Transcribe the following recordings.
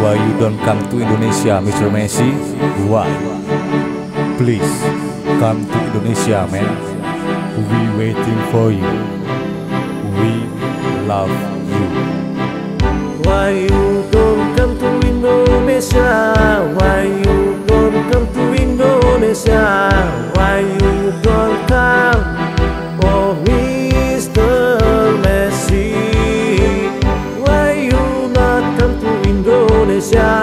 Why you don't come to Indonesia Mr. Messi? Why? Please come to Indonesia man. We waiting for you. We love you. Why you don't come to Indonesia? Why you don't come to Indonesia? Why desejar.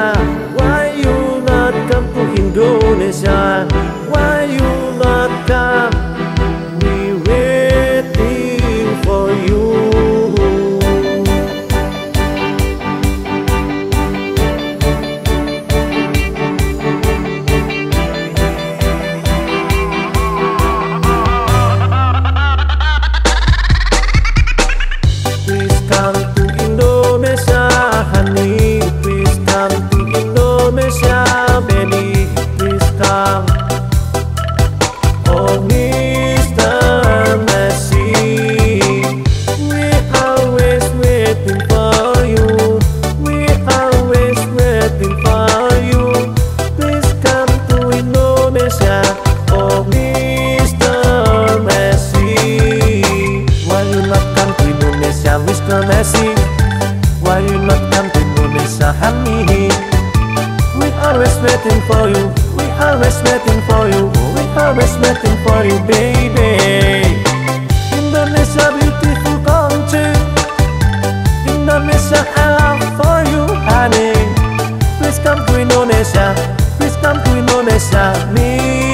Messi Why you not come to me? We always waiting for you. We always waiting for you. We always waiting for you baby. Indonesia beautiful country. Indonesia I love for you honey. Please come to Indonesia. Please come to Indonesia me.